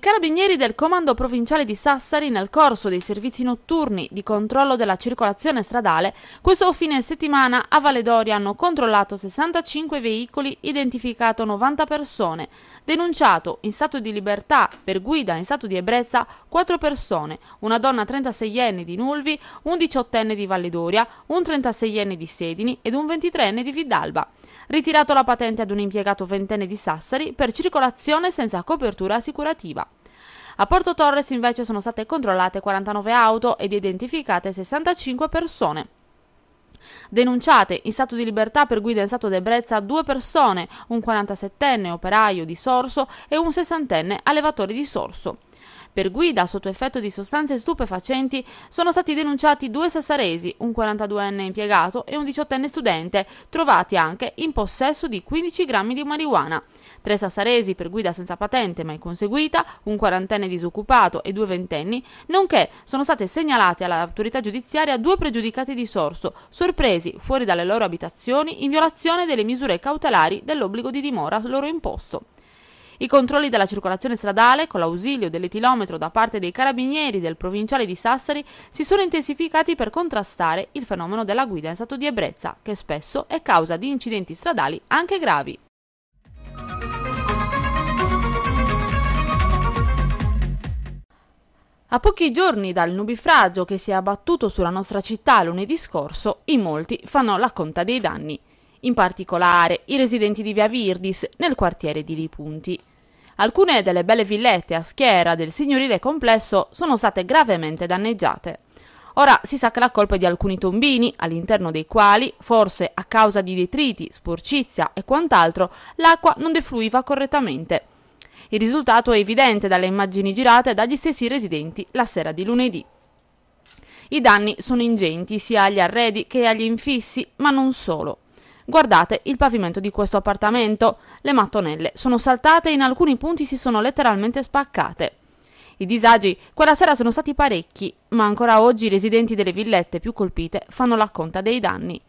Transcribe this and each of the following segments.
Carabinieri del Comando Provinciale di Sassari, nel corso dei servizi notturni di controllo della circolazione stradale, questo fine settimana a Valedoria hanno controllato 65 veicoli, identificato 90 persone, denunciato in stato di libertà per guida in stato di ebbrezza 4 persone, una donna 36enne di Nulvi, un 18enne di Valedoria, un 36enne di Sedini ed un 23enne di Vidalba ritirato la patente ad un impiegato ventenne di Sassari per circolazione senza copertura assicurativa. A Porto Torres invece sono state controllate 49 auto ed identificate 65 persone. Denunciate in stato di libertà per guida in stato d'ebbrezza due persone, un 47enne operaio di Sorso e un 60enne allevatore di Sorso. Per guida sotto effetto di sostanze stupefacenti sono stati denunciati due sassaresi, un 42enne impiegato e un 18enne studente, trovati anche in possesso di 15 grammi di marijuana. Tre sassaresi per guida senza patente mai conseguita, un quarantenne disoccupato e due ventenni, nonché sono state segnalate all'autorità giudiziaria due pregiudicati di sorso, sorpresi fuori dalle loro abitazioni in violazione delle misure cautelari dell'obbligo di dimora loro imposto. I controlli della circolazione stradale, con l'ausilio dell'etilometro da parte dei carabinieri del provinciale di Sassari, si sono intensificati per contrastare il fenomeno della guida in stato di ebbrezza, che spesso è causa di incidenti stradali anche gravi. A pochi giorni dal nubifragio che si è abbattuto sulla nostra città lunedì scorso, in molti fanno la conta dei danni, in particolare i residenti di Via Virdis nel quartiere di Lipunti. Alcune delle belle villette a schiera del signorile complesso sono state gravemente danneggiate. Ora si sa che la colpa è di alcuni tombini, all'interno dei quali, forse a causa di detriti, sporcizia e quant'altro, l'acqua non defluiva correttamente. Il risultato è evidente dalle immagini girate dagli stessi residenti la sera di lunedì. I danni sono ingenti sia agli arredi che agli infissi, ma non solo. Guardate il pavimento di questo appartamento. Le mattonelle sono saltate e in alcuni punti si sono letteralmente spaccate. I disagi quella sera sono stati parecchi, ma ancora oggi i residenti delle villette più colpite fanno la conta dei danni.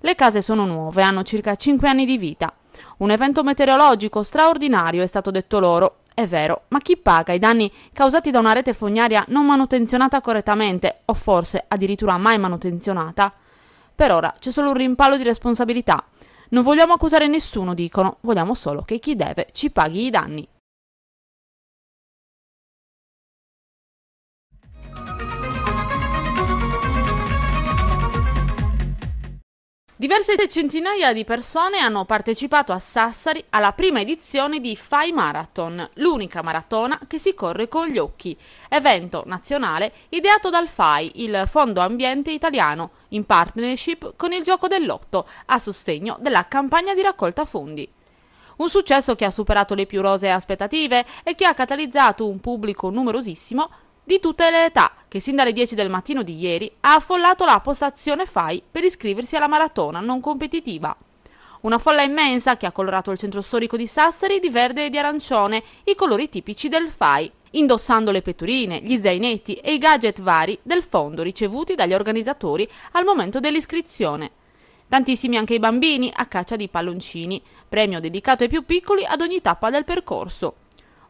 Le case sono nuove, hanno circa 5 anni di vita. Un evento meteorologico straordinario è stato detto loro. È vero, ma chi paga i danni causati da una rete fognaria non manutenzionata correttamente o forse addirittura mai manutenzionata? Per ora c'è solo un rimpallo di responsabilità. Non vogliamo accusare nessuno, dicono, vogliamo solo che chi deve ci paghi i danni. Diverse centinaia di persone hanno partecipato a Sassari alla prima edizione di FAI Marathon, l'unica maratona che si corre con gli occhi, evento nazionale ideato dal FAI, il Fondo Ambiente Italiano, in partnership con il Gioco dell'Otto, a sostegno della campagna di raccolta fondi. Un successo che ha superato le più rosee aspettative e che ha catalizzato un pubblico numerosissimo di tutte le età, che sin dalle 10 del mattino di ieri ha affollato la postazione FAI per iscriversi alla maratona non competitiva. Una folla immensa che ha colorato il centro storico di Sassari di verde e di arancione, i colori tipici del FAI, indossando le pettorine, gli zainetti e i gadget vari del fondo ricevuti dagli organizzatori al momento dell'iscrizione. Tantissimi anche i bambini a caccia di palloncini, premio dedicato ai più piccoli ad ogni tappa del percorso.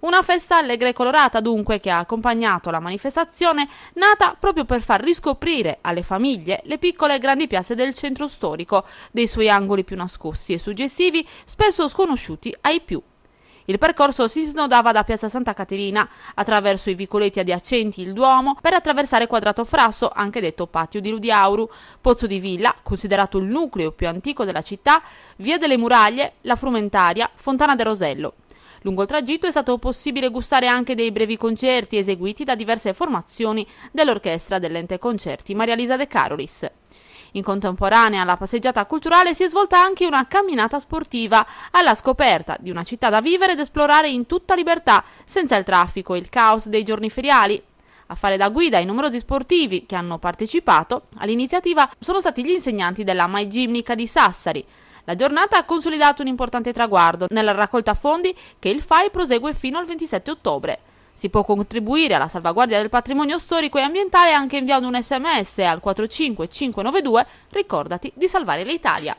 Una festa allegra e colorata dunque che ha accompagnato la manifestazione nata proprio per far riscoprire alle famiglie le piccole e grandi piazze del centro storico, dei suoi angoli più nascosti e suggestivi, spesso sconosciuti ai più. Il percorso si snodava da Piazza Santa Caterina attraverso i vicoletti adiacenti il Duomo per attraversare Quadrato Frasso, anche detto Patio di Ludiauru, Pozzo di Villa, considerato il nucleo più antico della città, Via delle Muraglie, la Frumentaria, Fontana del Rosello. Lungo il tragitto è stato possibile gustare anche dei brevi concerti eseguiti da diverse formazioni dell'orchestra dell'ente concerti Maria Lisa De Carolis. In contemporanea alla passeggiata culturale si è svolta anche una camminata sportiva alla scoperta di una città da vivere ed esplorare in tutta libertà, senza il traffico e il caos dei giorni feriali. A fare da guida ai numerosi sportivi che hanno partecipato all'iniziativa sono stati gli insegnanti della Mai Gimnica di Sassari, la giornata ha consolidato un importante traguardo nella raccolta fondi che il FAI prosegue fino al 27 ottobre. Si può contribuire alla salvaguardia del patrimonio storico e ambientale anche inviando un sms al 45592 ricordati di salvare l'Italia.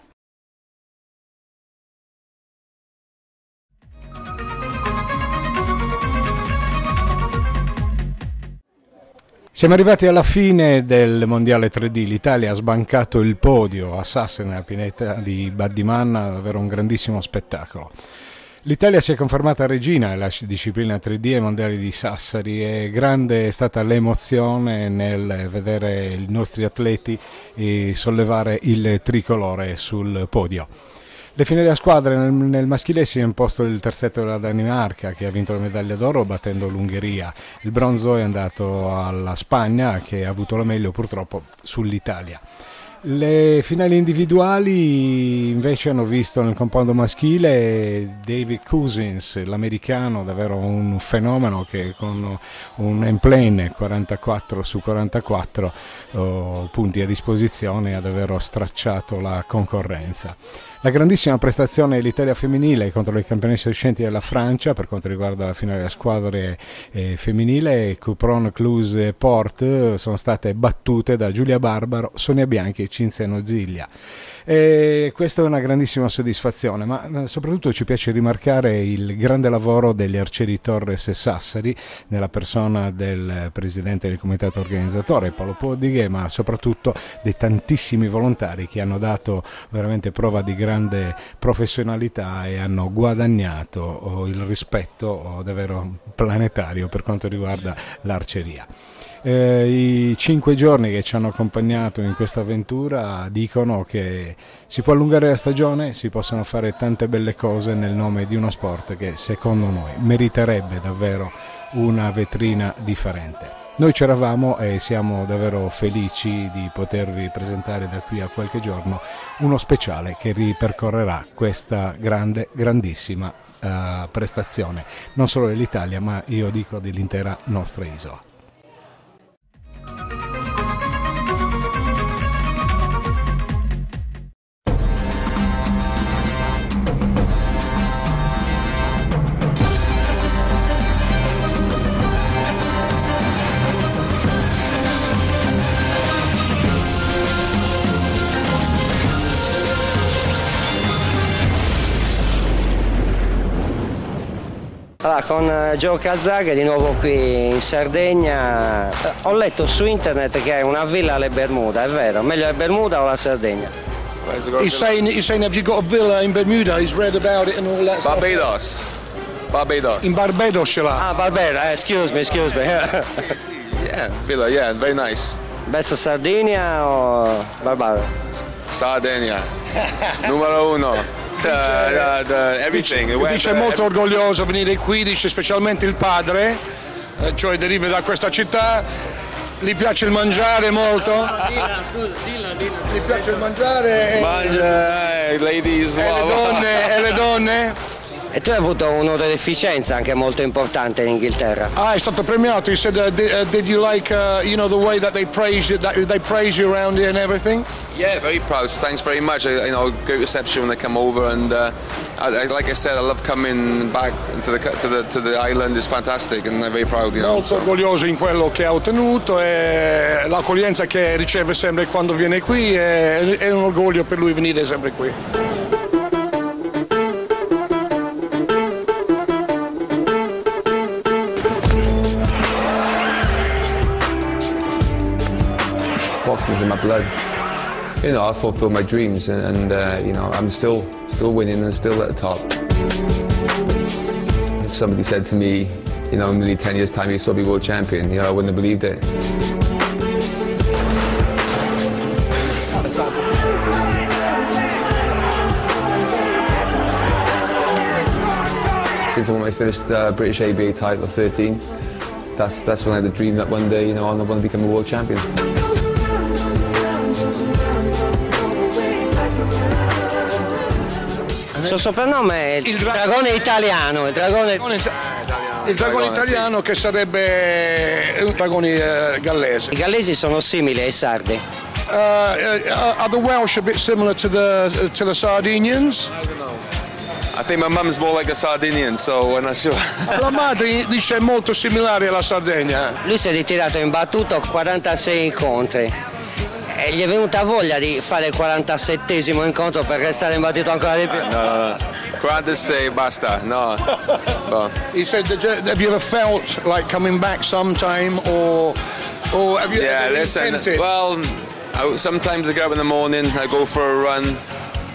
Siamo arrivati alla fine del Mondiale 3D, l'Italia ha sbancato il podio a Sassari nella pineta di Baddimanna, davvero un grandissimo spettacolo. L'Italia si è confermata regina nella disciplina 3D ai mondiali di Sassari e grande è stata l'emozione nel vedere i nostri atleti sollevare il tricolore sul podio. Le finali a squadre nel, nel, maschile si è imposto il terzetto della Danimarca che ha vinto la medaglia d'oro battendo l'Ungheria. Il bronzo è andato alla Spagna che ha avuto la meglio purtroppo sull'Italia. Le finali individuali invece hanno visto nel compondo maschile David Cousins, l'americano, davvero un fenomeno che con un emplane 44 su 44 oh, punti a disposizione ha davvero stracciato la concorrenza. La grandissima prestazione dell'Italia femminile contro le campionesse uscenti della Francia per quanto riguarda la finale delle squadre eh, femminile, Cupron, Clus e Port sono state battute da Giulia Barbaro, Sonia Bianchi e Cinzia Noziglia. E questa è una grandissima soddisfazione, ma eh, soprattutto ci piace rimarcare il grande lavoro degli arcieri Torres e Sassari, nella persona del presidente del comitato organizzatore Paolo Podighe, ma soprattutto dei tantissimi volontari che hanno dato veramente prova di grande professionalità e hanno guadagnato oh, il rispetto oh, davvero planetario per quanto riguarda l'arceria. Eh, I cinque giorni che ci hanno accompagnato in questa avventura dicono che si può allungare la stagione, si possono fare tante belle cose nel nome di uno sport che secondo noi meriterebbe davvero una vetrina differente. Noi c'eravamo e siamo davvero felici di potervi presentare da qui a qualche giorno uno speciale che ripercorrerà questa grande, grandissima uh, prestazione, non solo dell'Italia ma io dico dell'intera nostra isola. Con eh, Joe Calzaghe di nuovo qui in Sardegna. Ho letto su internet che è una villa alle Bermuda, è vero? Meglio le Bermuda o la Sardegna? He's saying, he's saying, have you got a villa in Bermuda? He's read about it and all that Barbados. Stuff. Barbados. In Barbados ce l'ha. Ah, Barbados, eh, excuse me, excuse me. yeah, villa, yeah, very nice. Best Sardinia o Barbados? Sardinia. Numero uno. The, the, everything. Dice, dice molto orgoglioso venire qui, dice specialmente il padre, cioè deriva da questa città. Gli piace il mangiare molto? Dilla, scusa, dilla, dilla. Gli piace il mangiare? Mangia, eh, ladies, e, wow. le donne, e le donne? E tu hai avuto un'odoreficenza anche molto importante in Inghilterra. Ah, è stato premiato. He said, uh, did, uh, did, you like, uh, you know, the way that they praise you, that they praise you around here and everything? Yeah, very proud. Thanks very much. You know, great reception when they come over, and uh, I, like I said, I love coming back to the to the to the island. It's fantastic, and I'm very proud. You know, Molto orgoglioso in quello che ha ottenuto e l'accoglienza che riceve sempre quando viene qui è, è un orgoglio per lui venire sempre qui. In my blood. You know, I fulfilled my dreams, and, and uh, you know, I'm still still winning and still at the top. If somebody said to me, you know, in nearly 10 years' time, you'll still be world champion, you know, I wouldn't have believed it. Since I finished uh, British ABA title at 13, that's that's when I had the dream that one day, you know, I want to become a world champion. Suo soprannome è il, Il dra- dragone italiano. Il dragone... Il dragone Dragone, italiano che sarebbe un dragone eh, gallese. I gallesi sono simili ai sardi. Uh, uh, are the Welsh a bit similar to the to the Sardinians? I think my mum's more like a Sardinian, so we're not sure. La madre dice è molto similare alla Sardegna. Lui si è ritirato in battuto 46 incontri. E gli è venuta voglia di fare il 47esimo incontro per restare imbattuto ancora di più. no, no, no. 46, basta, no. But He said, "Did you- have you ever felt like coming back sometime or Or have you Yeah, ever listen. Well, I, sometimes I get up in the morning, I go for a run,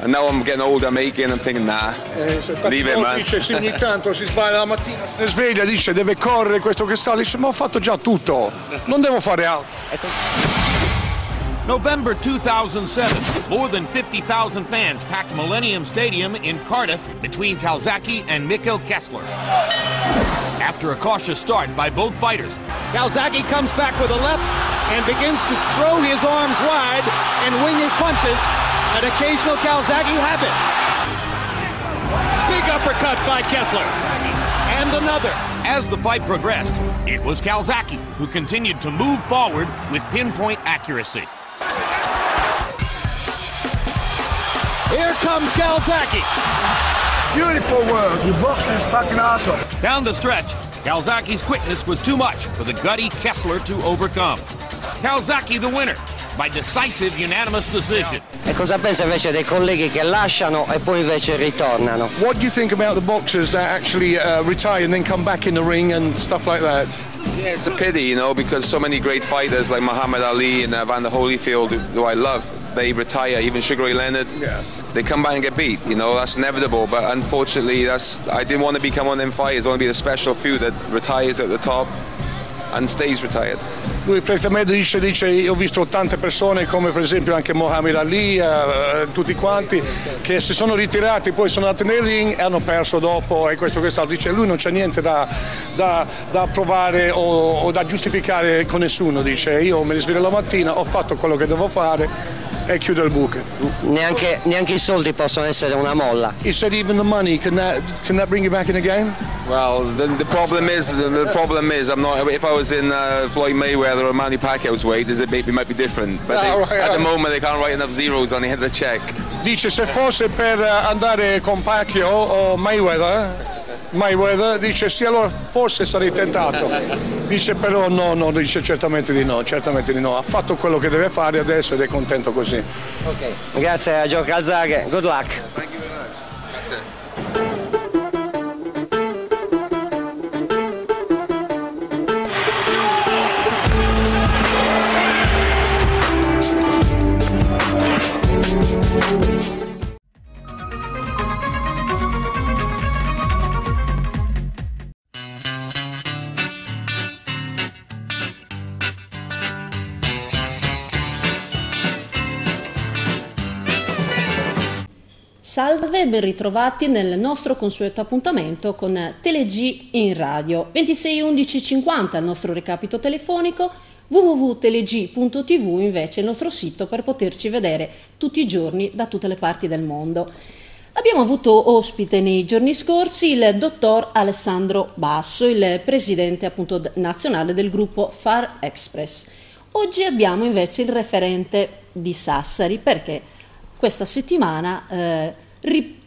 and now I'm getting older, I'm aching, I'm thinking, nah, Eh, se leave it, man. dice sì, ogni tanto si sbaglia la mattina, se ne sveglia, dice deve correre questo che sta, dice ma ho fatto già tutto, non devo fare altro. November 2007, more than 50,000 fans packed Millennium Stadium in Cardiff between Kalzaki and Mikkel Kessler. After a cautious start by both fighters, Calzaghe comes back with a left and begins to throw his arms wide and wing his punches. An occasional Calzaghe habit. Big uppercut by Kessler. And another. as the fight progressed, it was Kalzaki who continued to move forward with pinpoint accuracy. Here comes Calzaghe. Beautiful work. You boxed his fucking ass off. Down the stretch, Kalzaki's quickness was too much for the gutty Kessler to overcome. Kalzaki the winner by decisive unanimous decision. E cosa pensa invece dei colleghi che lasciano e poi invece ritornano? What do you think about the boxers that actually uh, retire and then come back in the ring and stuff like that? Yeah, it's a pity, you know, because so many great fighters like Muhammad Ali and uh, Evander Holyfield, who, who I love, they retire. Even Sugar Ray Leonard, Yeah. They come back and get beat. You know, that's inevitable. But unfortunately, that's I didn't want to become one of them fighters. I want to be the special few that retires at the top and stays retired. Lui praticamente dice, dice io ho visto tante persone come per esempio anche Mohamed Ali, eh, eh, tutti quanti, che si sono ritirati, poi sono andati nel ring e hanno perso dopo e questo che sta. Dice lui non c'è niente da, da- da provare o, o da giustificare con nessuno, dice io mi risveglio la mattina, ho fatto quello che devo fare e chiudo il buco. Neanche, neanche i soldi possono essere una molla. He said even the money, can that, can that bring you back in the game? Well, the, the problem is the, the problem is I'm not. If I was in uh, Floyd Mayweather or Manny Pacquiao's weight, it maybe might be different. But they, Oh, right, at the right. moment, they can't write enough zeros on the end of the check. Dice se fosse per eh, andare con Pacquiao o Mayweather, Mayweather dice sì allora forse sarei tentato. Dice però no, no, dice certamente di no, certamente di no. Ha fatto quello che deve fare adesso ed è contento così. Grazie a Gio Calzaghe, good luck. Salve ben ritrovati nel nostro consueto appuntamento con TeleG in radio. 26 11 50 il nostro recapito telefonico, www.teleg.tv invece il nostro sito per poterci vedere tutti i giorni da tutte le parti del mondo. Abbiamo avuto ospite nei giorni scorsi il dottor Alessandro Basso, il presidente appunto nazionale del gruppo Far Express. Oggi abbiamo invece il referente di Sassari perché questa settimana eh,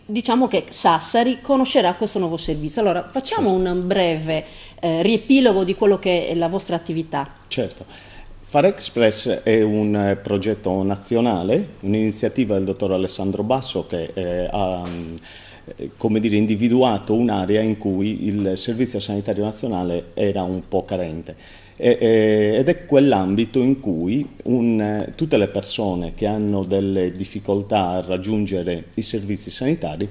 diciamo che Sassari conoscerà questo nuovo servizio. Allora facciamo un breve eh, riepilogo di quello che è la vostra attività. Certo. Fare Express è un eh, progetto nazionale, un'iniziativa del dottor Alessandro Basso che eh, ha mm, eh, come dire, individuato un'area in cui il Servizio Sanitario Nazionale era un po' carente. Ed è quell'ambito in cui un, tutte le persone che hanno delle difficoltà a raggiungere i servizi sanitari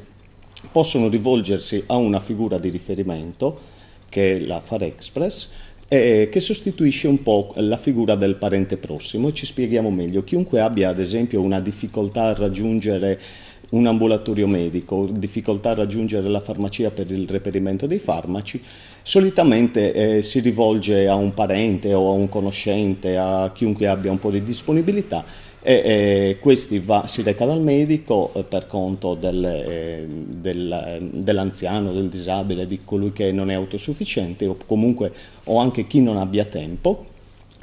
possono rivolgersi a una figura di riferimento che è la Fare Express eh, che sostituisce un po' la figura del parente prossimo e ci spieghiamo meglio. Chiunque abbia ad esempio una difficoltà a raggiungere un ambulatorio medico, difficoltà a raggiungere la farmacia per il reperimento dei farmaci, solitamente eh, si rivolge a un parente o a un conoscente, a chiunque abbia un po' di disponibilità e eh, questi va, si reca dal medico eh, per conto del, eh, del- dell'anziano, del disabile, di colui che non è autosufficiente o comunque o anche chi non abbia tempo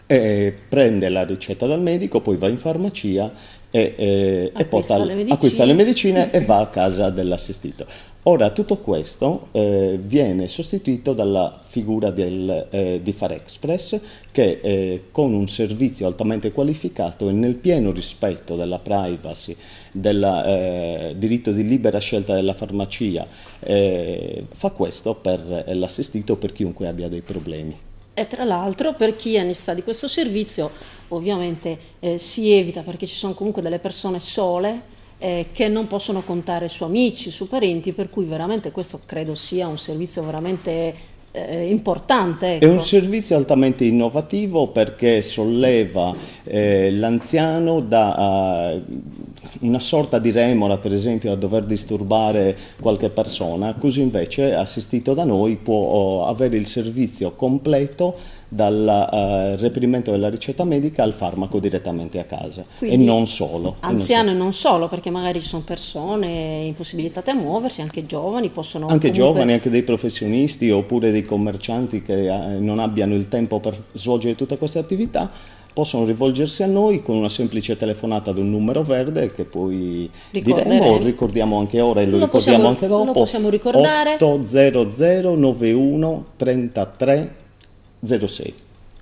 eh, prende la ricetta dal medico, poi va in farmacia e, eh, e porta, le acquista le medicine e va a casa dell'assistito. Ora tutto questo eh, viene sostituito dalla figura del, eh, di Fare Express che eh, con un servizio altamente qualificato e nel pieno rispetto della privacy, del eh, diritto di libera scelta della farmacia, eh, fa questo per l'assistito o per chiunque abbia dei problemi. E tra l'altro per chi è necessità di questo servizio ovviamente eh, si evita perché ci sono comunque delle persone sole eh, che non possono contare su amici, su parenti, per cui veramente questo credo sia un servizio veramente eh, importante. Ecco. È un servizio altamente innovativo perché solleva eh, l'anziano da uh, una sorta di remora, per esempio, a dover disturbare qualche persona, così invece assistito da noi può uh, avere il servizio completo dal uh, reperimento della ricetta medica al farmaco direttamente a casa Quindi, e non solo. Anziano e non solo, perché magari ci sono persone impossibilitate a muoversi, anche giovani possono... Anche comunque... giovani, anche dei professionisti oppure dei commercianti che uh, non abbiano il tempo per svolgere tutte queste attività possono rivolgersi a noi con una semplice telefonata ad un numero verde che poi diremo, ricordiamo anche ora e lo, lo ricordiamo possiamo, anche dopo. Lo possiamo ricordare. 800 91 33 06.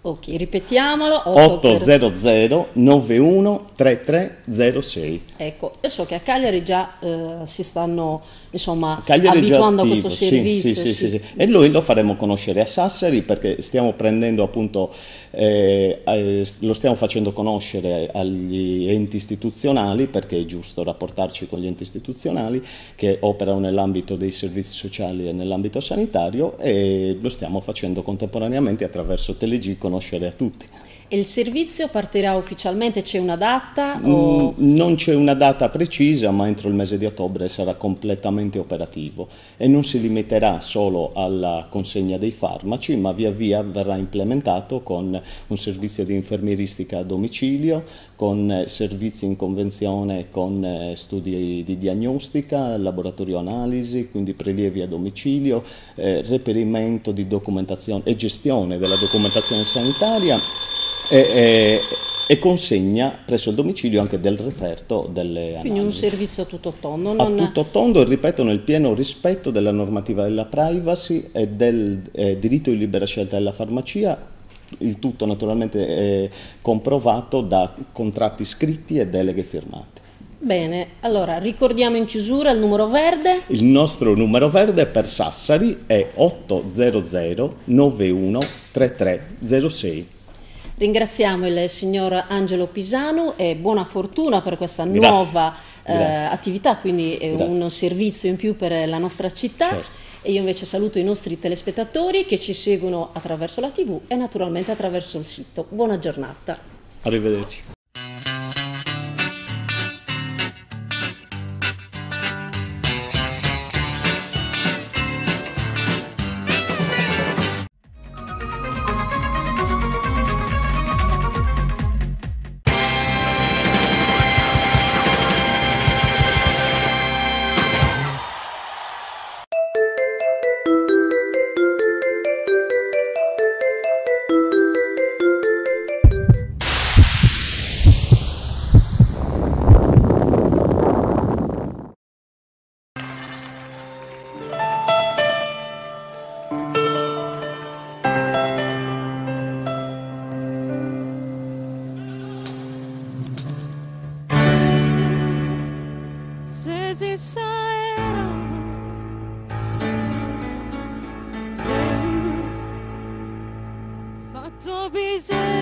Ok, ripetiamolo. 800 91 3306. Ecco, io so che a Cagliari già eh, si stanno insomma, abituando a questo servizio. Sì, sì, sì, E noi lo faremo conoscere a Sassari perché stiamo prendendo appunto, eh, eh, lo stiamo facendo conoscere agli enti istituzionali perché è giusto rapportarci con gli enti istituzionali che operano nell'ambito dei servizi sociali e nell'ambito sanitario e lo stiamo facendo contemporaneamente attraverso Teleg conoscere a tutti. E il servizio partirà ufficialmente? C'è una data? O... Mm, non c'è una data precisa, ma entro il mese di ottobre sarà completamente operativo e non si limiterà solo alla consegna dei farmaci, ma via via verrà implementato con un servizio di infermieristica a domicilio, con servizi in convenzione con eh, studi di diagnostica, laboratorio analisi, quindi prelievi a domicilio, eh, reperimento e gestione della documentazione sanitaria e, e, consegna presso il domicilio anche del referto delle analisi. Quindi un servizio a tutto tondo. Non... A tutto tondo e ripeto nel pieno rispetto della normativa della privacy e del eh, diritto di libera scelta della farmacia il tutto naturalmente è comprovato da contratti scritti e deleghe firmate. Bene, allora ricordiamo in chiusura il numero verde. Il nostro numero verde per Sassari è 800 91 3306. Ringraziamo il signor Angelo Pisanu e buona fortuna per questa Grazie. nuova eh, attività, quindi è un servizio in più per la nostra città. Certo. E io invece saluto i nostri telespettatori che ci seguono attraverso la TV e naturalmente attraverso il sito. Buona giornata. Arrivederci. Tu sapano manno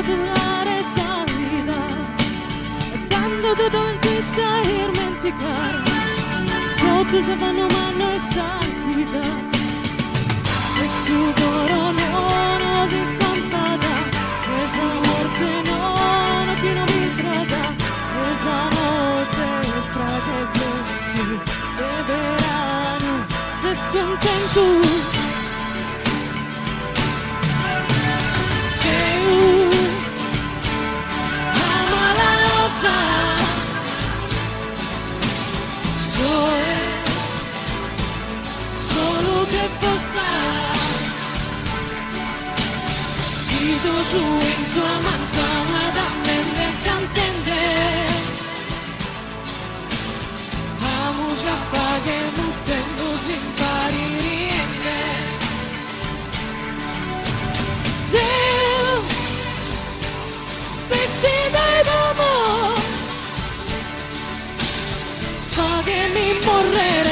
a non scotolare esa vida, dando tutto in tutta irmenticare, tutto se fanno mano e salvita, e su coro no, no si stampata, esa morte non mi trata, esa notte fra che venti de verano, se scontento. Su in tua manzana me cantende Amo già che muttendo sin pari riende. Deus, vestita d'amore fa che mi morrere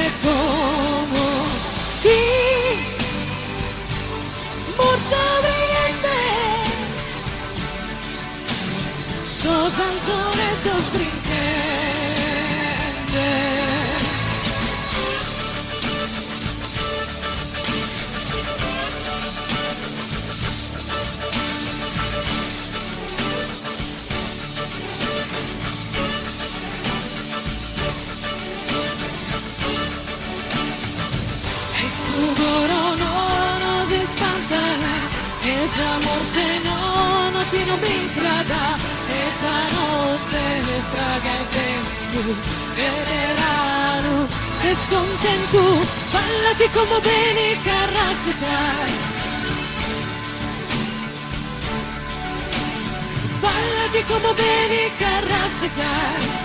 so sanzoletto scricchente E su coro no, no si spanta, esa morte non brintrada, esa notte ne fraga il vento, verano, se scontento, ballati come bene carrazzata. Ballati come bene carrazzata.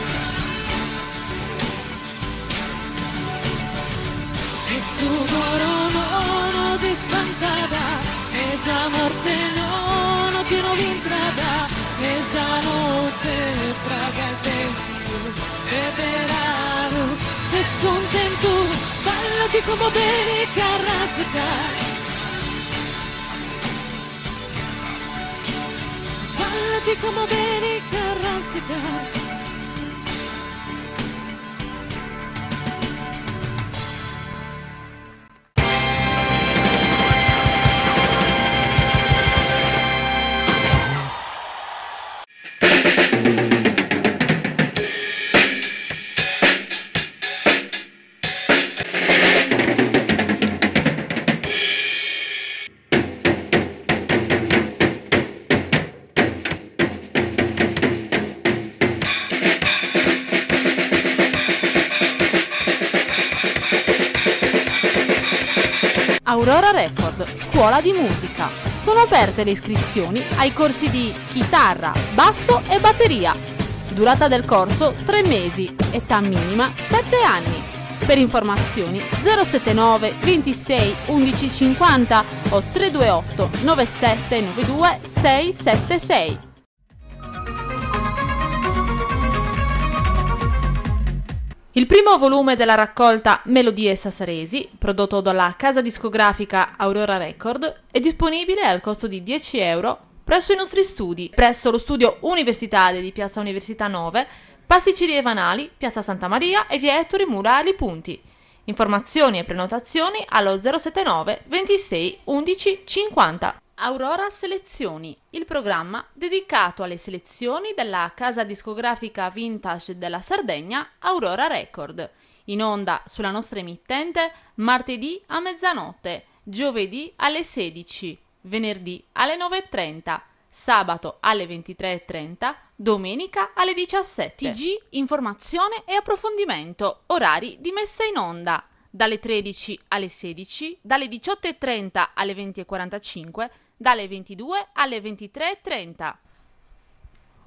E su coro no, no si spantata, esa morte no, no più non vintrata, vento, e verano, se scontento, ballati come bene carrasca. Ballati come bene carrasca. Aurora Record, scuola di musica. Sono aperte le iscrizioni ai corsi di chitarra, basso e batteria. Durata del corso 3 mesi, età minima 7 anni. Per informazioni 079 26 11 50 o 328 97 92 676. Il primo volume della raccolta Melodie Sassaresi, prodotto dalla casa discografica Aurora Record, è disponibile al costo di 10 euro presso i nostri studi, presso lo studio Università di Piazza Università 9, Pasticcerie Vanali, Piazza Santa Maria e via Ettore Murali Punti. Informazioni e prenotazioni allo 079 26 11 50. Aurora Selezioni, il programma dedicato alle selezioni della casa discografica vintage della Sardegna Aurora Record. In onda sulla nostra emittente martedì a mezzanotte, giovedì alle 16, venerdì alle 9.30, sabato alle 23.30, domenica alle 17. TG Informazione e approfondimento, orari di messa in onda dalle 13 alle 16, dalle 18.30 alle 20.45, dalle 22 alle 23.30.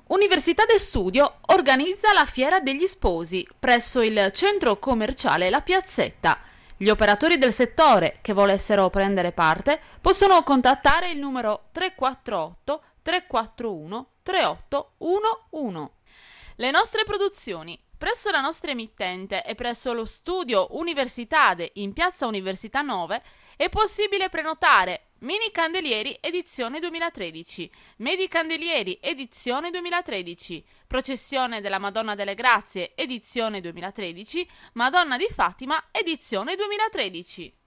Università del Studio organizza la Fiera degli Sposi presso il centro commerciale La Piazzetta. Gli operatori del settore che volessero prendere parte possono contattare il numero 348 341 3811. Le nostre produzioni Presso la nostra emittente e presso lo studio Universitade in Piazza Università 9 è possibile prenotare Mini Candelieri edizione 2013, Medi Candelieri edizione 2013, Processione della Madonna delle Grazie edizione 2013, Madonna di Fatima edizione 2013.